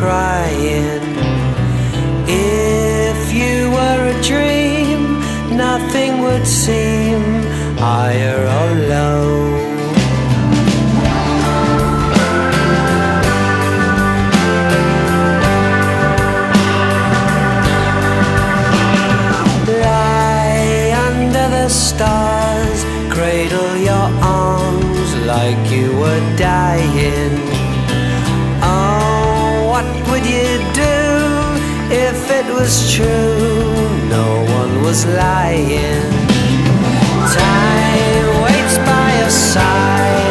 crying. If you were a dream, nothing would seem higher. if it was true, no one was lying. Time waits by your side.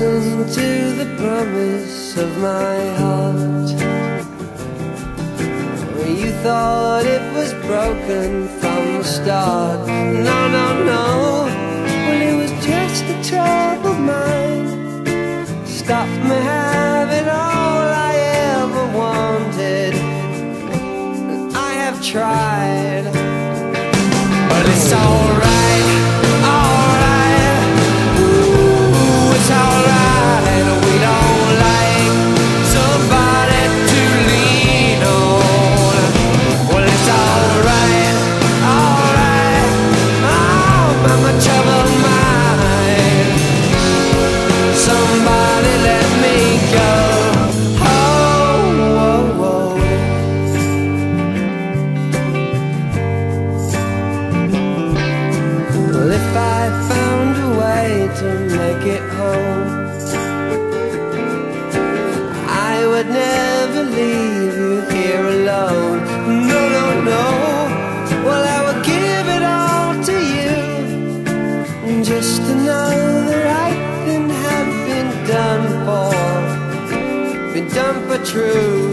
Listen to the promise of my heart. You thought it was broken from the start. No, no, no. Well, it was just a troubled mind. Stop me having all I ever wanted. I have tried, but it's alright, true.